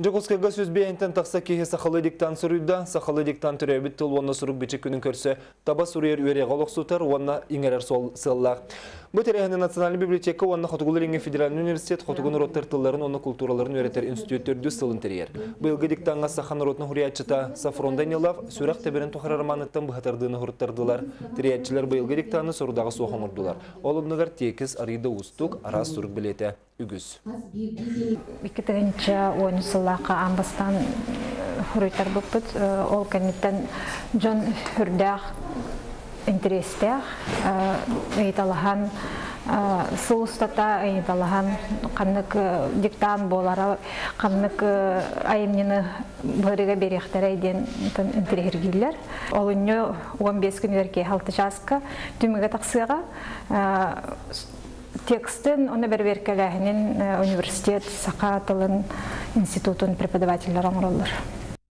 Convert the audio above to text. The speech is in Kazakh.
Жокускайга сөз бейінтен тақса кейі сақалы диктан сұрыйда, сақалы диктан түрәбіт тыл онна сұрық бечек күнін көрсе, таба сұрыйер өре ғалық сұтар, онна иңерер сол сыллақ. Бұл терехіні Национальный библиотека онна Хотугулы Реңе Федеральный университет Хотугун роттар тылларын, онна культураларын өретер институттөрді сылын терьер. Бұйылғы диктанға сахан ротны хуриятчыта Сафрон Данилов сүрақ тәбірін тұхарараманыттан бұхатардыны хұрыттардылар. Терьятчылар бұйылғы диктаны сұрдағы соғын ұрдылар. Олымныгар текіз арыйда устук, арас сұрық білеті үгіз. Тыгынча он сыллака амбастан хуруйтар буппут ол кенниттен жон хүрдах интерестях ыйталахан сылустата ыйталахан каннык диктан болара каннык айымнины бырыга берехтере ден интерергиллер олунню 15 күн верке халты жаска түмүгө таксыга текстін оны бір беркеләһінен университет сақа тылын институтын преподавательдер оңроллар.